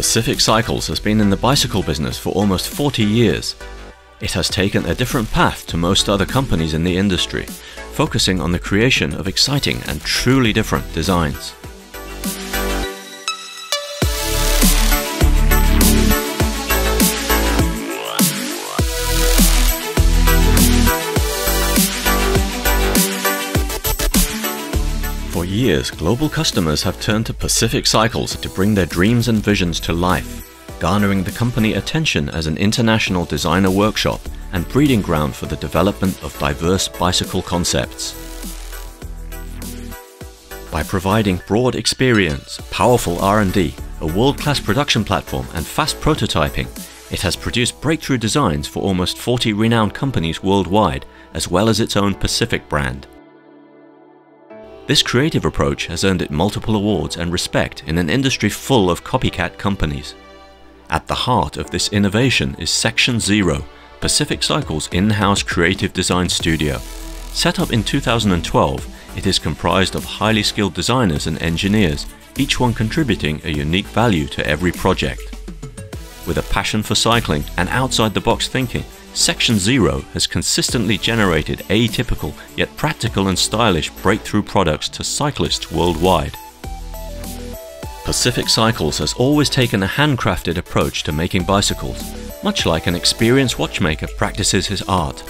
Pacific Cycles has been in the bicycle business for almost 40 years. It has taken a different path to most other companies in the industry, focusing on the creation of exciting and truly different designs. Years, global customers have turned to Pacific Cycles to bring their dreams and visions to life, garnering the company attention as an international designer workshop and breeding ground for the development of diverse bicycle concepts. By providing broad experience, powerful R&D, a world-class production platform and fast prototyping, it has produced breakthrough designs for almost 40 renowned companies worldwide, as well as its own Pacific brand. This creative approach has earned it multiple awards and respect in an industry full of copycat companies. At the heart of this innovation is Section Zero, Pacific Cycle's in-house creative design studio. Set up in 2012, it is comprised of highly skilled designers and engineers, each one contributing a unique value to every project. With a passion for cycling and outside-the-box thinking, Section Zero has consistently generated atypical yet practical and stylish breakthrough products to cyclists worldwide. Pacific Cycles has always taken a handcrafted approach to making bicycles, much like an experienced watchmaker practices his art.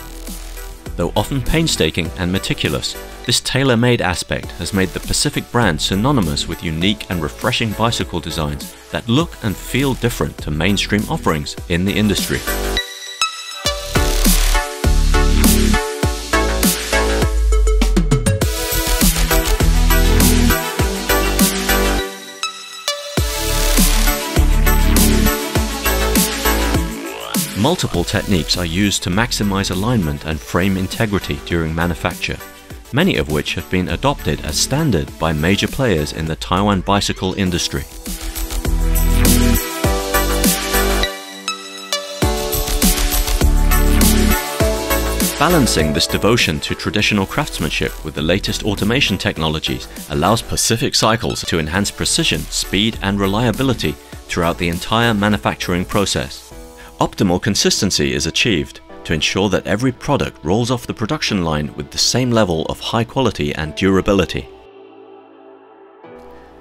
Though often painstaking and meticulous, this tailor-made aspect has made the Pacific brand synonymous with unique and refreshing bicycle designs that look and feel different to mainstream offerings in the industry. Multiple techniques are used to maximize alignment and frame integrity during manufacture, many of which have been adopted as standard by major players in the Taiwan bicycle industry. Balancing this devotion to traditional craftsmanship with the latest automation technologies allows Pacific Cycles to enhance precision, speed and reliability throughout the entire manufacturing process. Optimal consistency is achieved to ensure that every product rolls off the production line with the same level of high quality and durability.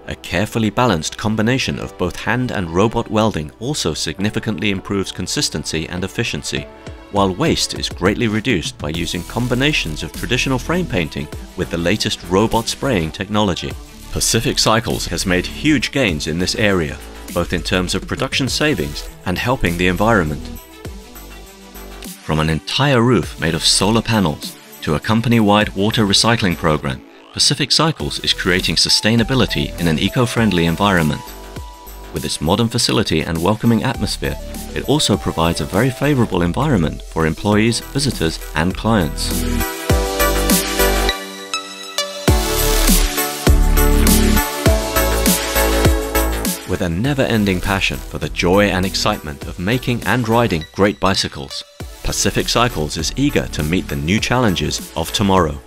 A carefully balanced combination of both hand and robot welding also significantly improves consistency and efficiency, while waste is greatly reduced by using combinations of traditional frame painting with the latest robot spraying technology. Pacific Cycles has made huge gains in this area both in terms of production savings and helping the environment. From an entire roof made of solar panels to a company-wide water recycling program, Pacific Cycles is creating sustainability in an eco-friendly environment. With its modern facility and welcoming atmosphere, it also provides a very favorable environment for employees, visitors and clients. With a never-ending passion for the joy and excitement of making and riding great bicycles. Pacific Cycles is eager to meet the new challenges of tomorrow.